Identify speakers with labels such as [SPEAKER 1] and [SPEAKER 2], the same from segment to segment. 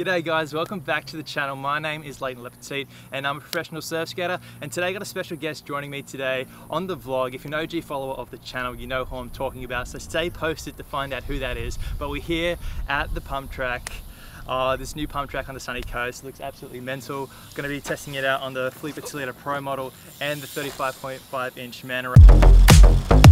[SPEAKER 1] G'day guys, welcome back to the channel. My name is Layton Lepetit and I'm a professional surf skater and today I got a special guest joining me today on the vlog. If you're an OG follower of the channel, you know who I'm talking about, so stay posted to find out who that is. But we're here at the pump track uh, this new pump track on the sunny coast looks absolutely mental. Going to be testing it out on the Filipe Toledo Pro model and the 35.5 inch Manta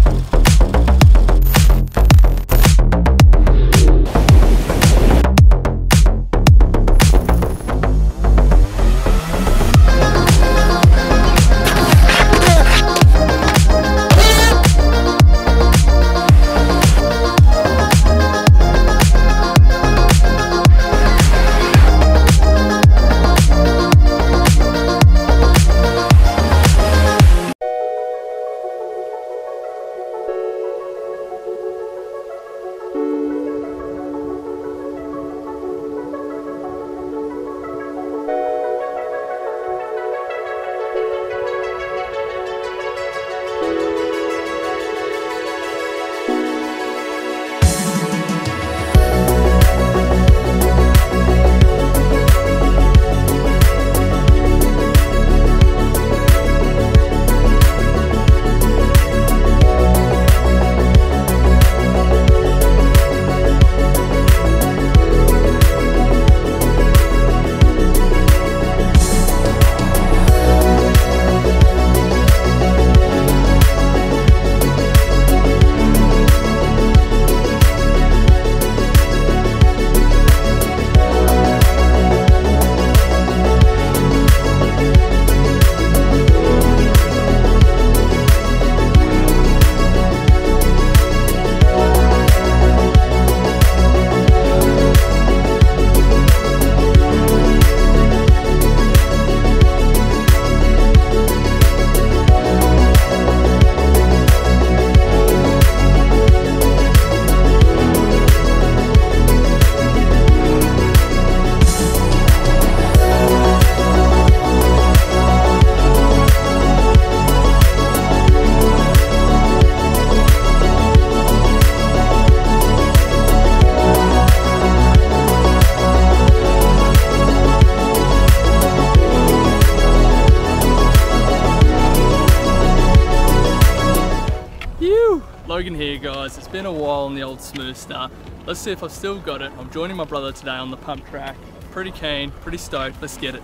[SPEAKER 1] Logan here guys, it's been a while on the old Smoothstar. Let's see if I've still got it. I'm joining my brother today on the pump track. Pretty keen, pretty stoked, let's get it.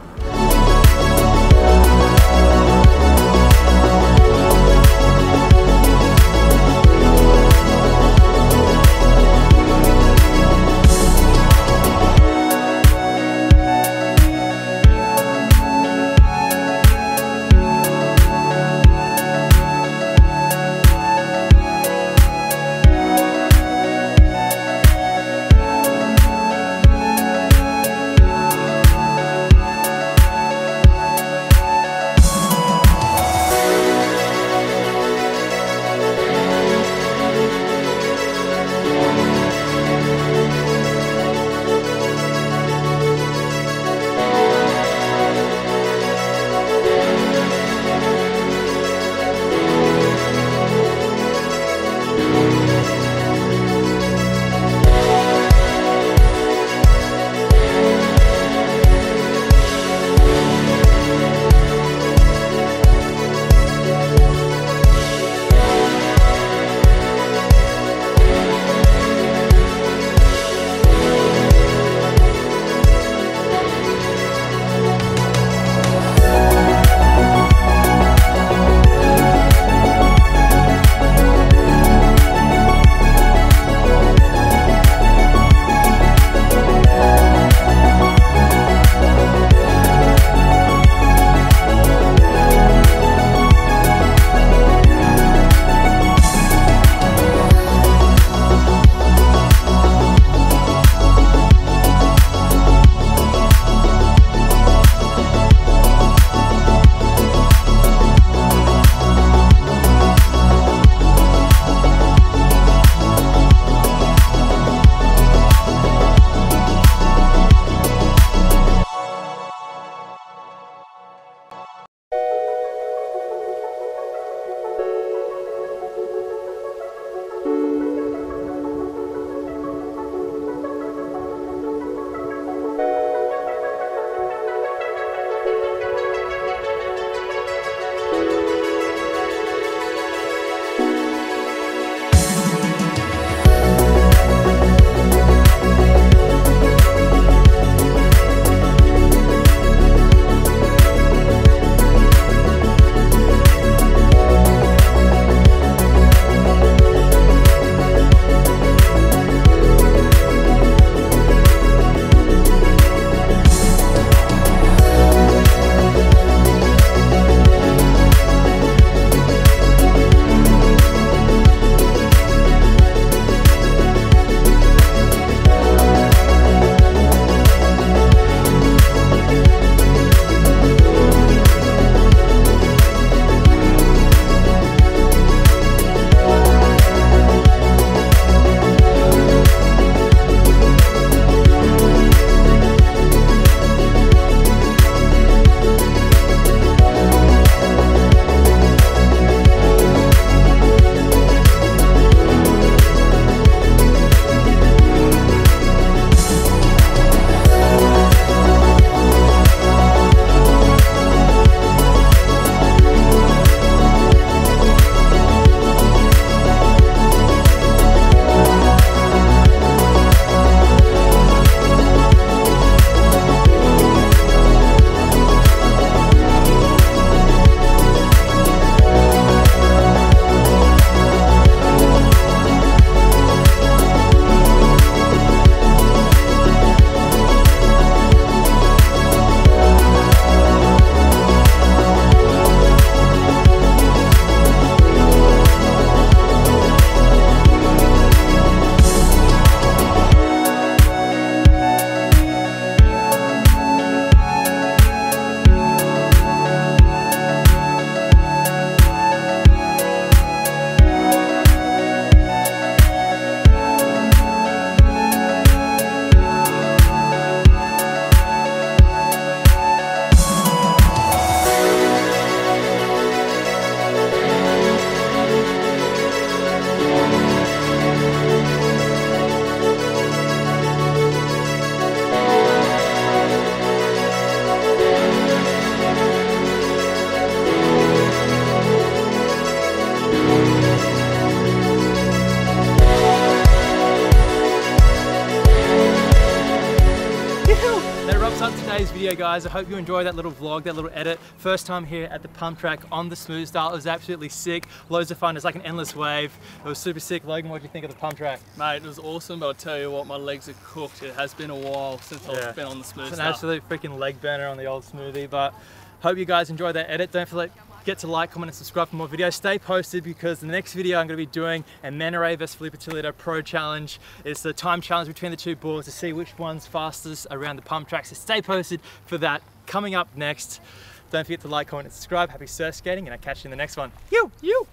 [SPEAKER 1] Video guys. I hope you enjoyed that little vlog, that little edit. First time here at the pump track on the Smoothstar. It was absolutely sick. Loads of fun. It's like an endless wave. It was super sick. Logan, what do you think of the pump track?
[SPEAKER 2] Mate, it was awesome, but I'll tell you what, my legs are cooked. It has been a while since
[SPEAKER 1] Yeah.
[SPEAKER 2] I've been on the smooth
[SPEAKER 1] It's an
[SPEAKER 2] style.
[SPEAKER 1] absolute freaking leg burner on the old smoothie, but hope you guys enjoyed that edit. Don't forget get to like, comment, and subscribe for more videos. Stay posted because the next video I'm going to be doing a Manta Ray vs Filipe Toledo Pro Challenge. It's the time challenge between the two bulls to see which one's fastest around the pump track. So stay posted for that. Coming up next. Don't forget to like, comment, and subscribe. Happy surf skating, and I'll catch you in the next one. You, you.